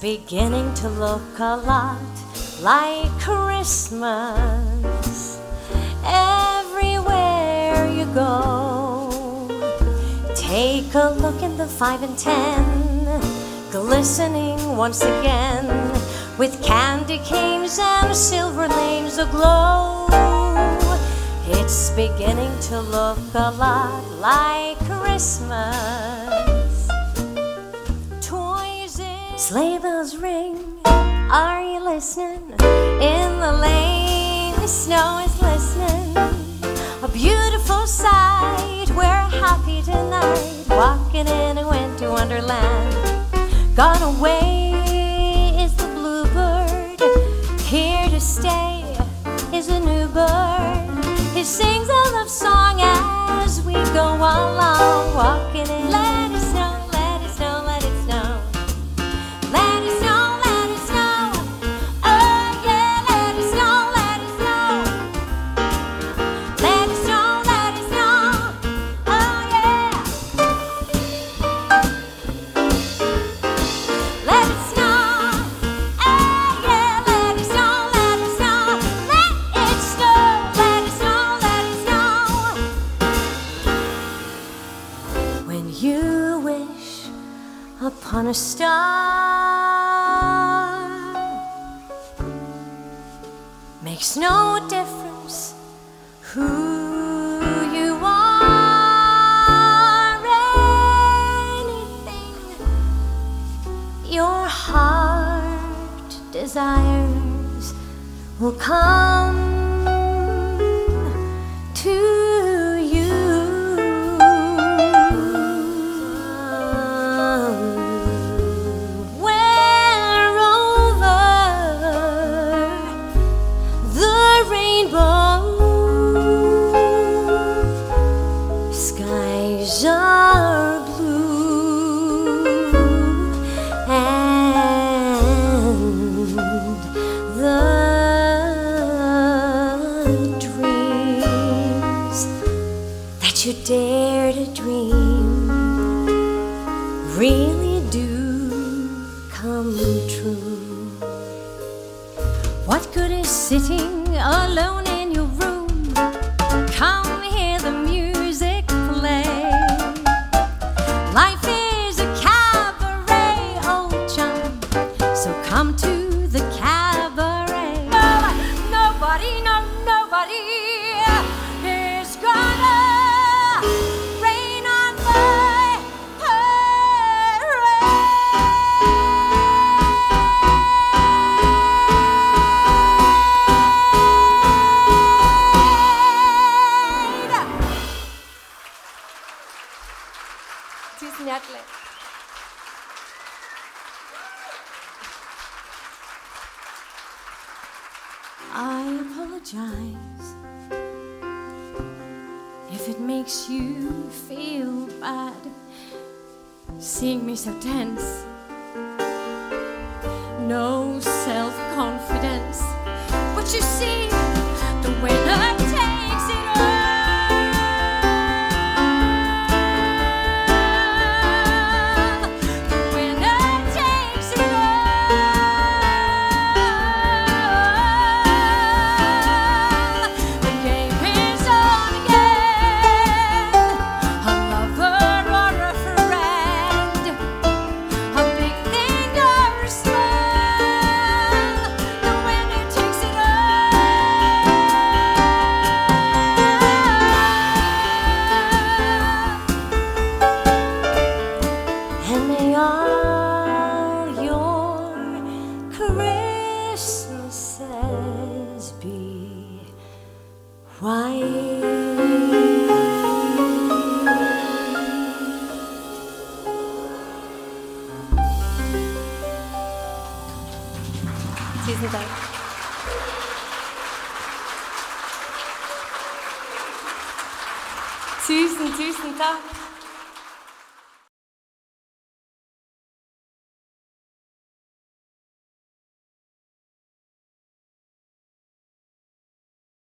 Beginning to look a lot like Christmas everywhere you go. Take a look in the five and ten, glistening once again with candy canes and silver lanes aglow. It's beginning to look a lot like Christmas. Sleigh bells ring. Are you listening? In the lane, the snow is listening. A beautiful sight. We're happy tonight, walking in a winter wonderland. Gone away a star. Makes no difference who you are. Anything your heart desires will come really do come true. What good is sitting alone in your room? Come hear the music play. Life is a cabaret, old chum. So come to the cabaret. Nobody, no, nobody Hjertelig. I apologize if it makes you feel bad seeing me so tense. No self confidence, but you see, And may all your Christmases be white. Tusen takk. Tusen, tusen takk.